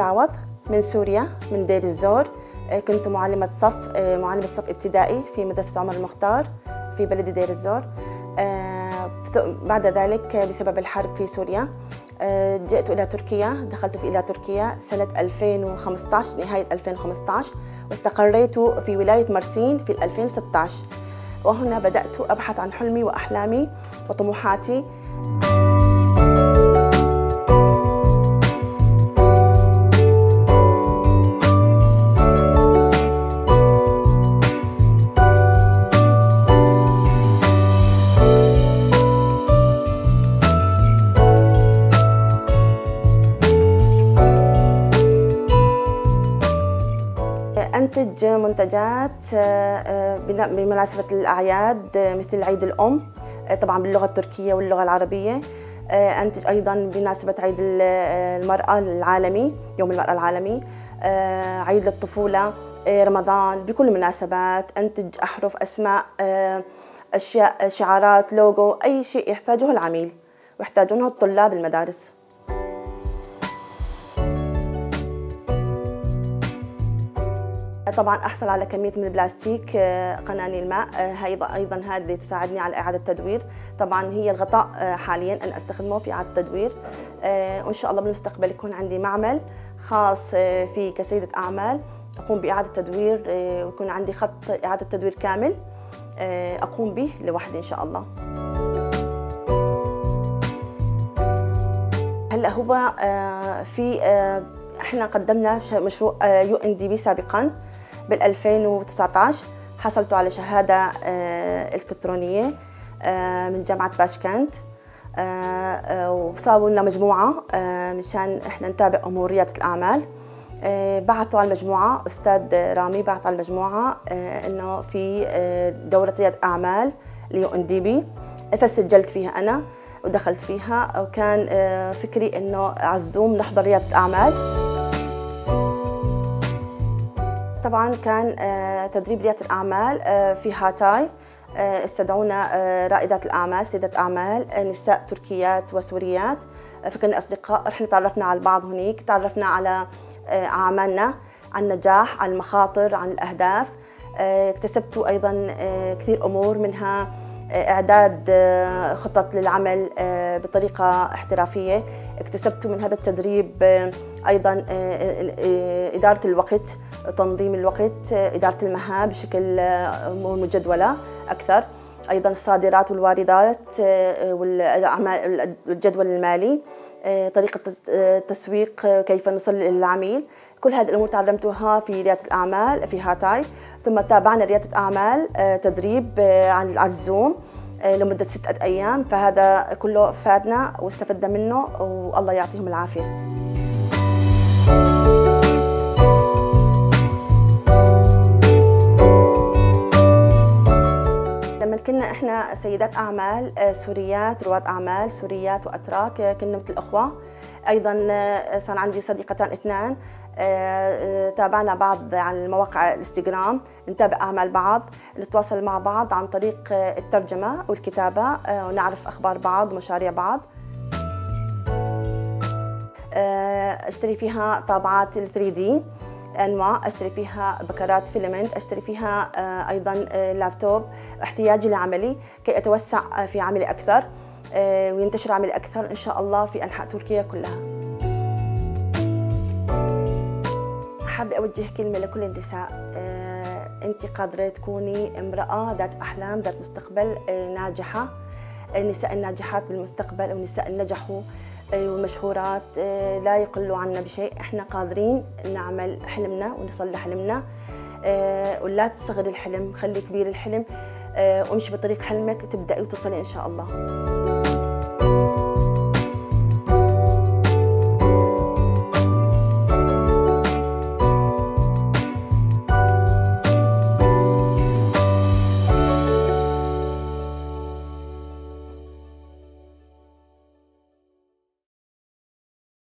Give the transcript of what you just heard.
العوض من سوريا من دير الزور. كنت معلمة صف معلمة صف ابتدائي في مدرسة عمر المختار في بلد دير الزور. بعد ذلك بسبب الحرب في سوريا جئت إلى تركيا دخلت إلى تركيا سنة 2015 نهاية 2015 واستقريت في ولاية مرسين في 2016 وهنا بدأت أبحث عن حلمي وأحلامي وطموحاتي. أنتج منتجات آه، بمناسبة الأعياد آه، مثل عيد الأم آه، طبعا باللغة التركية واللغة العربية. أنتج أيضا بمناسبة عيد المرأة العالمي يوم المرأة العالمي عيد للطفولة رمضان بكل المناسبات أنتج أحرف أسماء أشياء شعارات لوجو أي شيء يحتاجه العميل ويحتاجونه الطلاب المدارس. طبعا أحصل على كمية من البلاستيك آه، قناني الماء آه، أيضا هذه تساعدني على إعادة التدوير. طبعا هي الغطاء آه، حاليا أنا أستخدمه في إعادة التدوير. وإن شاء الله بالمستقبل يكون عندي معمل خاص في كسيدة أعمال. أقوم بإعادة التدوير ويكون عندي خط إعادة تدوير كامل أقوم به لوحدي إن شاء الله. هلأ هو في إحنا قدمنا مشروع UNDP سابقا. بال 2019 حصلت على شهادة آه، إلكترونية آه، من جامعة باشكنت آه، وصابوا لنا مجموعة مشان إحنا نتابع أمور ريادة الأعمال بعثوا على المجموعة أستاذ رامي بعث على المجموعة إنه في دورة ريادة أعمال ل UNDP. فسجلت فيها أنا ودخلت فيها وكان فكري إنه على الزوم نحضر ريادة الأعمال طبعا كان آه، تدريب ريادة الأعمال آه، في هاتاي. آه، استدعونا رائدات الأعمال سيدات أعمال نساء تركيات وسوريات. فكنا أصدقاء رحنا تعرفنا على البعض هناك تعرفنا على أعمالنا عن النجاح عن المخاطر عن الأهداف. اكتسبت أيضا كثير أمور منها. إعداد خطط للعمل بطريقة احترافية. اكتسبت من هذا التدريب أيضا إدارة الوقت تنظيم الوقت إدارة المهام بشكل مجدولة أكثر. أيضا الصادرات والواردات والجدول المالي طريقة التسويق كيف نصل للعميل. كل هذه الأمور تعلمتها في ريادة الأعمال في هاتاي. ثم تابعنا ريادة أعمال تدريب على الزوم لمدة ستة أيام. فهذا كله فادنا واستفدنا منه والله يعطيهم العافية. لما كنا إحنا سيدات أعمال آه، سوريات رواد أعمال سوريات وأتراك آه، كنا مثل اخوه أيضا آه، صار عندي صديقتان اثنان تابعنا بعض على مواقع الإنستغرام نتابع أعمال بعض نتواصل مع بعض عن طريق الترجمة والكتابة ونعرف أخبار بعض ومشاريع بعض. أشتري فيها طابعات ال 3 دي أنواع أشتري فيها بكرات فيلمنت أشتري فيها آه، أيضا آه، لابتوب احتياجي لعملي كي أتوسع في عملي أكثر آه، وينتشر عملي أكثر إن شاء الله في أنحاء تركيا كلها. حابة أوجه كلمة لكل النساء أنت قادرة تكوني امرأة ذات أحلام ذات مستقبل ناجحة النساء الناجحات بالمستقبل والنساء اللي نجحوا والمشهورات آه، لا يقلوا عنا بشيء. إحنا قادرين نعمل حلمنا ونصل لحلمنا آه، ولا تصغري الحلم خلي كبير الحلم. آه، وامشي بطريق حلمك تبدأي وتصلي إن شاء الله.